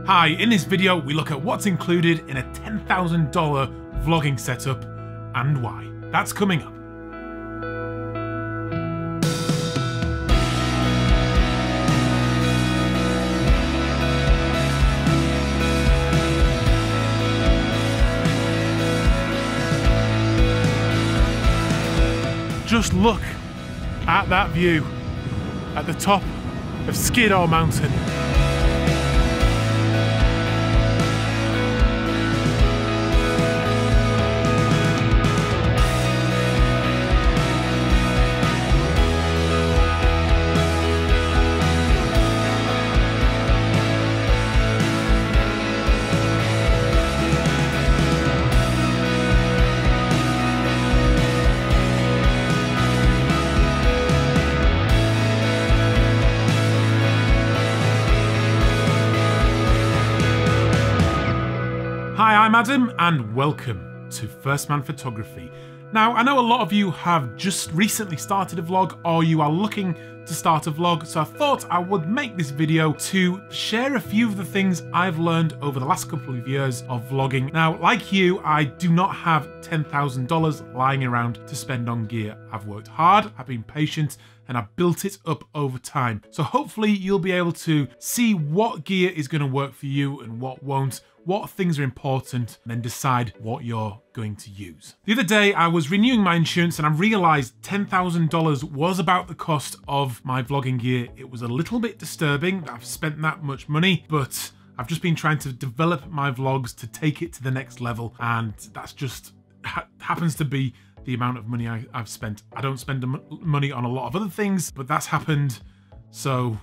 Hi, in this video we look at what's included in a $10,000 vlogging setup and why. That's coming up. Just look at that view at the top of Skiddaw Mountain. I'm Adam, and welcome to First Man Photography. Now, I know a lot of you have just recently started a vlog, or you are looking to start a vlog, so I thought I would make this video to share a few of the things I've learned over the last couple of years of vlogging. Now, like you, I do not have $10,000 lying around to spend on gear. I've worked hard, I've been patient, and I've built it up over time. So hopefully you'll be able to see what gear is going to work for you and what won't, what things are important, and then decide what you're going to use. The other day I was renewing my insurance and I realized $10,000 was about the cost of my vlogging gear. It was a little bit disturbing that I've spent that much money, but I've just been trying to develop my vlogs to take it to the next level and that's just ha happens to be the amount of money I, have spent. I don't spend money on a lot of other things, but that's happened. So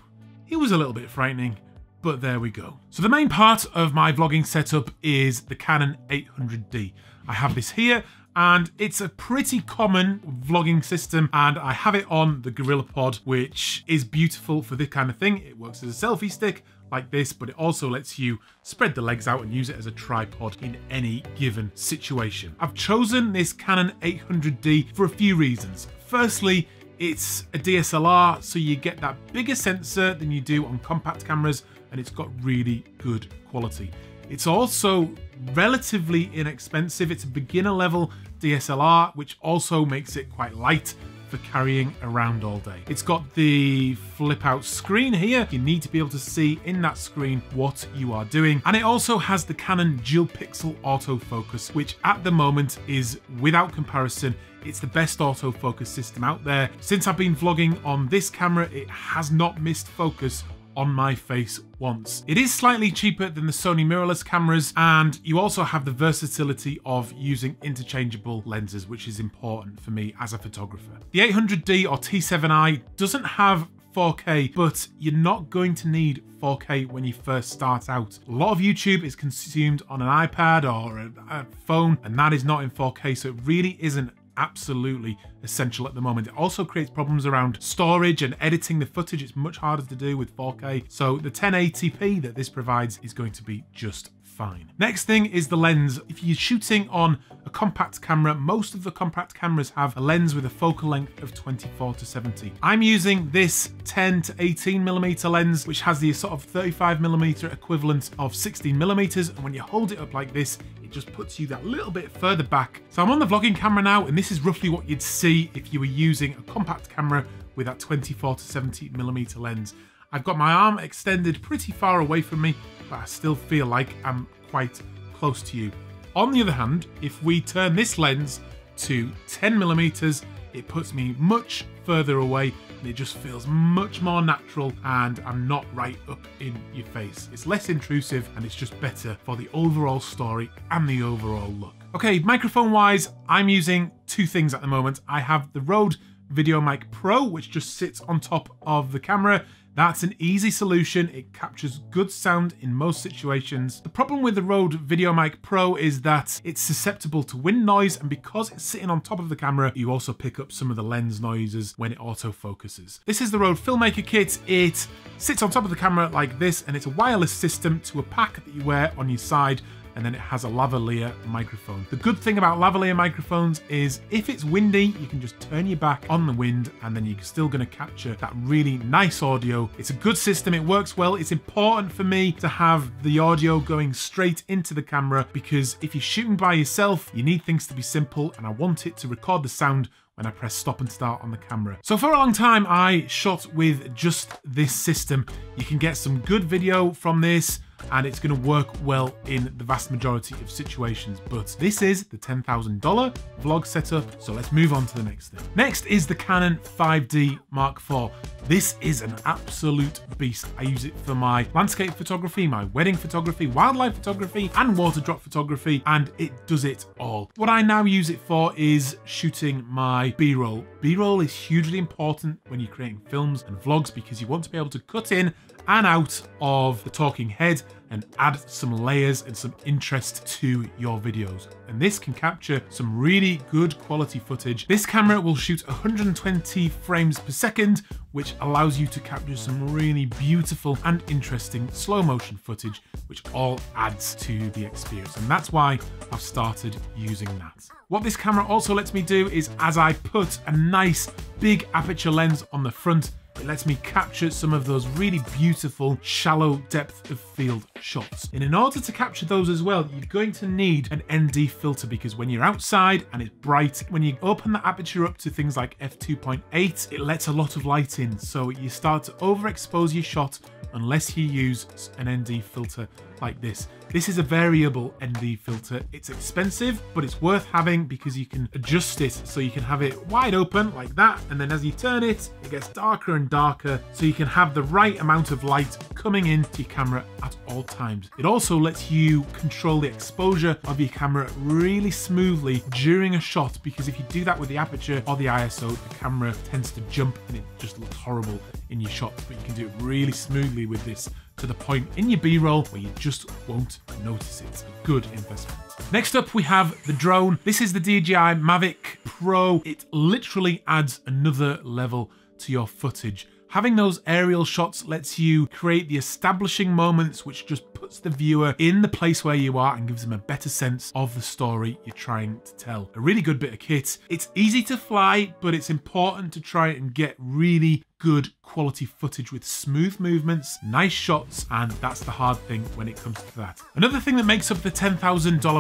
it was a little bit frightening, but there we go. So the main part of my vlogging setup is the Canon 800D. I have this here and it's a pretty common vlogging system and I have it on the GorillaPod which is beautiful for this kind of thing. It works as a selfie stick like this, but it also lets you spread the legs out and use it as a tripod in any given situation. I've chosen this Canon 800D for a few reasons. Firstly, it's a DSLR, so you get that bigger sensor than you do on compact cameras, and it's got really good quality. It's also relatively inexpensive. It's a beginner level DSLR, which also makes it quite light for carrying around all day. It's got the flip out screen here. You need to be able to see in that screen what you are doing. And it also has the Canon dual pixel autofocus, which at the moment is without comparison it's the best autofocus system out there. Since I've been vlogging on this camera, it has not missed focus on my face once. It is slightly cheaper than the Sony mirrorless cameras and you also have the versatility of using interchangeable lenses which is important for me as a photographer. The 800D or T7i doesn't have 4K, but you're not going to need 4K when you first start out. A lot of YouTube is consumed on an iPad or a, a phone, and that is not in 4K, so it really isn't absolutely essential at the moment. It also creates problems around storage and editing the footage. It's much harder to do with 4K. So the 1080p that this provides is going to be just fine. Next thing is the lens. If you're shooting on a compact camera, most of the compact cameras have a lens with a focal length of 24 to 70. I'm using this 10 to 18 millimeter lens, which has the sort of 35 millimeter equivalent of 16 millimeters. And when you hold it up like this, it just puts you that little bit further back. So I'm on the vlogging camera now, and this is roughly what you'd see if you were using a compact camera with that 24 to 70 millimeter lens. I've got my arm extended pretty far away from me, but I still feel like I'm quite close to you. On the other hand, if we turn this lens to 10 millimeters, it puts me much further away it just feels much more natural and I'm not right up in your face. It's less intrusive and it's just better for the overall story and the overall look. Okay, microphone wise, I'm using two things at the moment. I have the Rode VideoMic Pro, which just sits on top of the camera that's an easy solution, it captures good sound in most situations. The problem with the Rode VideoMic Pro is that it's susceptible to wind noise and because it's sitting on top of the camera, you also pick up some of the lens noises when it autofocuses. This is the Rode Filmmaker Kit. It sits on top of the camera like this and it's a wireless system to a pack that you wear on your side and then it has a lavalier microphone. The good thing about lavalier microphones is if it's windy, you can just turn your back on the wind and then you're still going to capture that really nice audio. It's a good system, it works well. It's important for me to have the audio going straight into the camera because if you're shooting by yourself, you need things to be simple and I want it to record the sound when I press stop and start on the camera. So for a long time, I shot with just this system. You can get some good video from this and it's going to work well in the vast majority of situations. But this is the $10,000 vlog setup, so let's move on to the next thing. Next is the Canon 5D Mark IV. This is an absolute beast. I use it for my landscape photography, my wedding photography, wildlife photography, and water drop photography, and it does it all. What I now use it for is shooting my B-roll. B-roll is hugely important when you're creating films and vlogs because you want to be able to cut in and out of the talking head and add some layers and some interest to your videos. And this can capture some really good quality footage. This camera will shoot 120 frames per second, which allows you to capture some really beautiful and interesting slow motion footage, which all adds to the experience. And that's why I've started using that. What this camera also lets me do is as I put a nice big aperture lens on the front, it lets me capture some of those really beautiful shallow depth of field shots. And in order to capture those as well, you're going to need an ND filter because when you're outside and it's bright, when you open the aperture up to things like f2.8, it lets a lot of light in. So you start to overexpose your shot unless you use an ND filter like this. This is a variable ND filter. It's expensive, but it's worth having because you can adjust it so you can have it wide open like that. And then as you turn it, it gets darker and darker so you can have the right amount of light coming into your camera at all times. It also lets you control the exposure of your camera really smoothly during a shot because if you do that with the aperture or the ISO, the camera tends to jump and it just looks horrible in your shot, but you can do it really smoothly with this to the point in your B-roll where you just won't notice it. A good investment. Next up, we have the drone. This is the DJI Mavic Pro. It literally adds another level to your footage. Having those aerial shots lets you create the establishing moments which just puts the viewer in the place where you are and gives them a better sense of the story you're trying to tell. A really good bit of kit. It's easy to fly, but it's important to try and get really good quality footage with smooth movements, nice shots, and that's the hard thing when it comes to that. Another thing that makes up the $10,000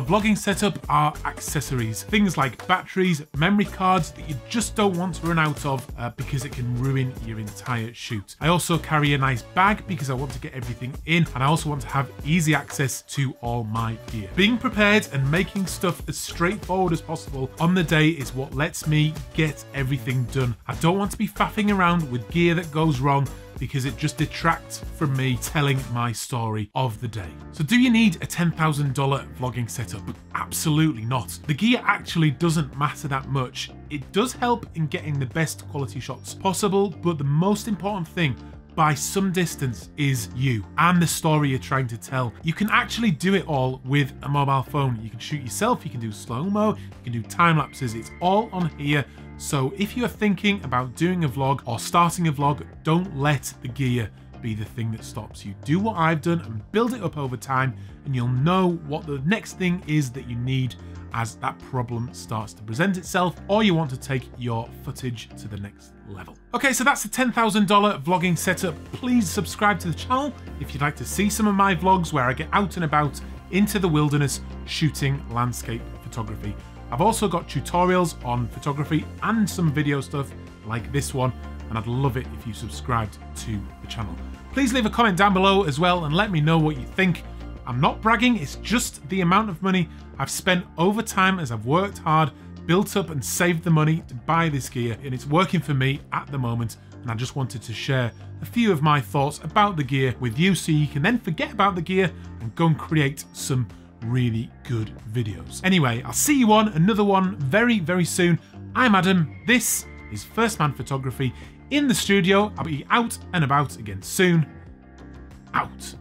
vlogging setup are accessories. Things like batteries, memory cards that you just don't want to run out of uh, because it can ruin your entire shoot. I also carry a nice bag because I want to get everything in and I also want to have easy access to all my gear. Being prepared and making stuff as straightforward as possible on the day is what lets me get everything done. I don't want to be faffing around with gear that goes wrong because it just detracts from me telling my story of the day. So do you need a $10,000 vlogging setup? Absolutely not. The gear actually doesn't matter that much. It does help in getting the best quality shots possible, but the most important thing by some distance is you and the story you're trying to tell. You can actually do it all with a mobile phone. You can shoot yourself, you can do slow-mo, you can do time lapses. It's all on here so if you're thinking about doing a vlog or starting a vlog, don't let the gear be the thing that stops you. Do what I've done and build it up over time and you'll know what the next thing is that you need as that problem starts to present itself or you want to take your footage to the next level. Okay, so that's the $10,000 vlogging setup. Please subscribe to the channel if you'd like to see some of my vlogs where I get out and about into the wilderness shooting landscape photography. I've also got tutorials on photography and some video stuff like this one, and I'd love it if you subscribed to the channel. Please leave a comment down below as well and let me know what you think. I'm not bragging, it's just the amount of money I've spent over time as I've worked hard, built up and saved the money to buy this gear, and it's working for me at the moment, and I just wanted to share a few of my thoughts about the gear with you so you can then forget about the gear and go and create some really good videos. Anyway, I'll see you on another one very, very soon. I'm Adam. This is First Man Photography in the studio. I'll be out and about again soon. Out.